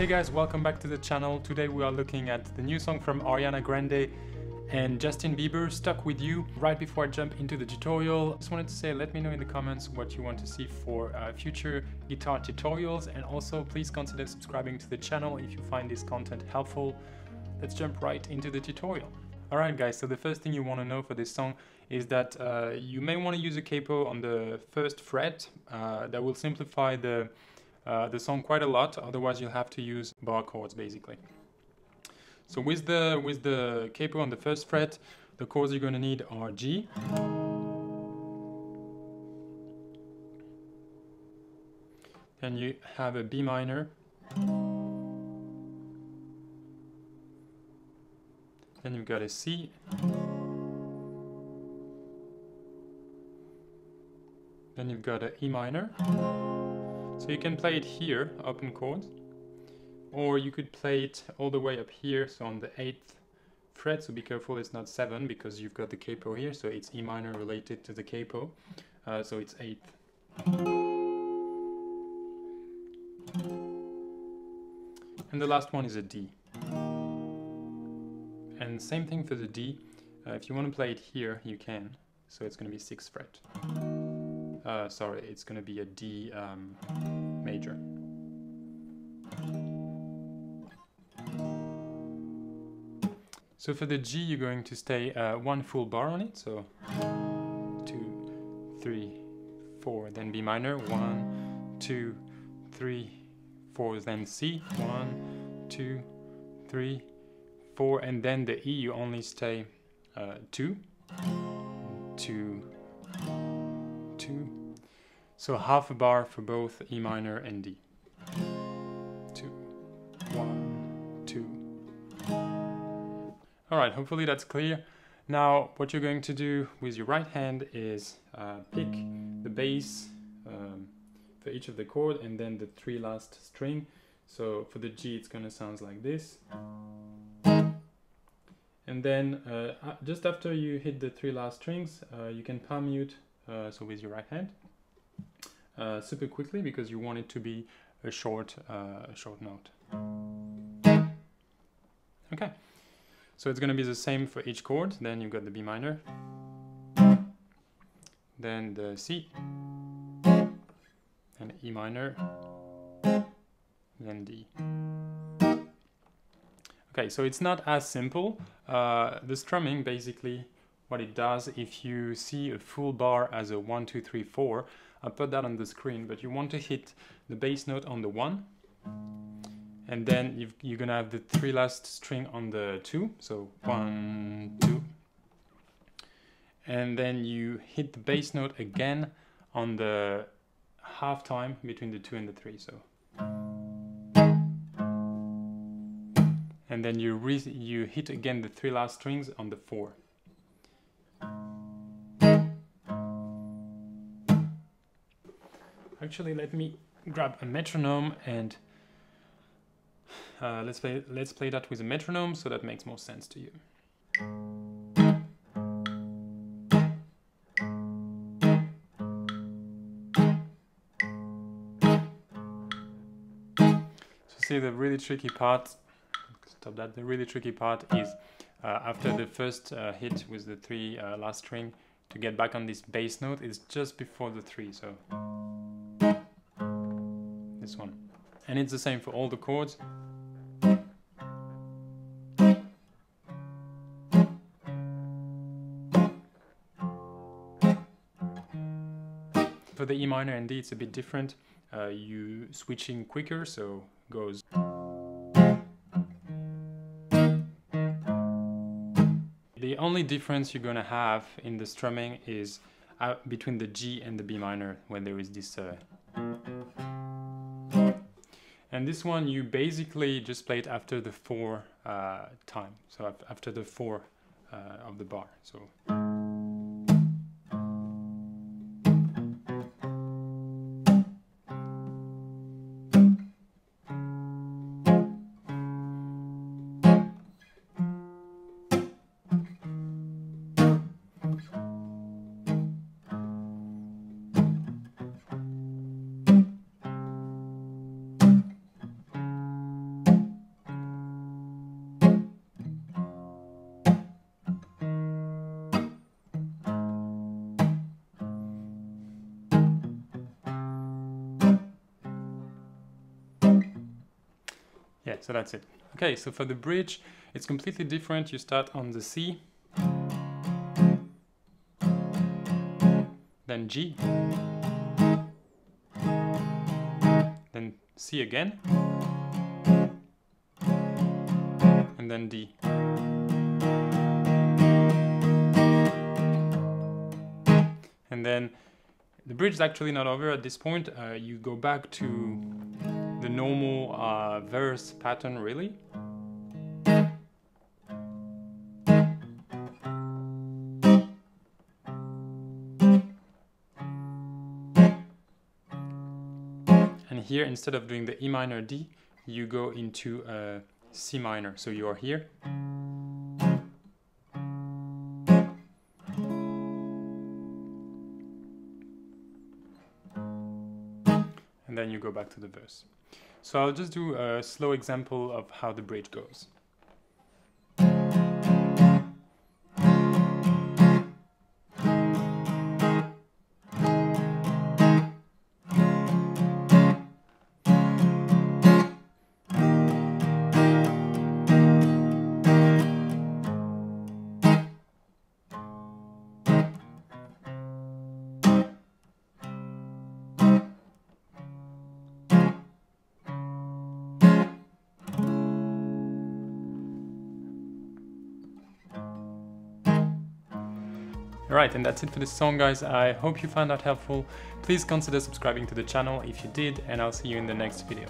Hey guys, welcome back to the channel. Today we are looking at the new song from Ariana Grande and Justin Bieber, Stuck With You. Right before I jump into the tutorial, just wanted to say let me know in the comments what you want to see for uh, future guitar tutorials and also please consider subscribing to the channel if you find this content helpful. Let's jump right into the tutorial. Alright guys, so the first thing you want to know for this song is that uh, you may want to use a capo on the first fret. Uh, that will simplify the uh, the song quite a lot, otherwise you'll have to use bar chords basically. So with the, with the capo on the first fret, the chords you're going to need are G, then you have a B minor, then you've got a C, then you've got an E minor, so you can play it here, open chord, or you could play it all the way up here, so on the 8th fret, so be careful it's not 7 because you've got the capo here, so it's E minor related to the capo, uh, so it's 8th. And the last one is a D. And same thing for the D, uh, if you want to play it here, you can, so it's going to be 6th fret. Uh, sorry, it's going to be a D um, major. So for the G, you're going to stay uh, one full bar on it. So two, three, four, then B minor. One, two, three, four, then C. One, two, three, four, and then the E, you only stay uh, two, two, two. So half a bar for both E minor and D. Two, one, two. Alright, hopefully that's clear. Now, what you're going to do with your right hand is uh, pick the bass um, for each of the chord and then the three last string. So for the G, it's going to sound like this. And then uh, just after you hit the three last strings, uh, you can palm mute, uh, so with your right hand, uh, super quickly because you want it to be a short, uh, short note. Okay, so it's going to be the same for each chord. Then you've got the B minor, then the C, and E minor, then D. Okay, so it's not as simple. Uh, the strumming, basically, what it does, if you see a full bar as a 1, 2, 3, 4, I'll put that on the screen, but you want to hit the bass note on the 1, and then you are gonna have the three last string on the 2, so 1, 2, and then you hit the bass note again on the half time between the 2 and the 3, so and then you you hit again the three last strings on the four. Actually, let me grab a metronome and uh, let's play let's play that with a metronome so that makes more sense to you. So see the really tricky part stop that. The really tricky part is uh, after the first uh, hit with the three uh, last string to get back on this bass note is just before the three, so this one. And it's the same for all the chords. For the E minor and D it's a bit different. Uh, you switching quicker, so goes The only difference you're gonna have in the strumming is uh, between the G and the B minor when there is this uh... and this one you basically just play it after the four uh, time. So after the four uh, of the bar. So so that's it. Okay, so for the bridge, it's completely different. You start on the C, then G, then C again, and then D. And then the bridge is actually not over at this point. Uh, you go back to the normal uh, verse pattern really. And here, instead of doing the E minor D, you go into a uh, minor. So you are here. Then you go back to the verse. So I'll just do a slow example of how the bridge goes. Alright, and that's it for this song guys. I hope you found that helpful. Please consider subscribing to the channel if you did, and I'll see you in the next video.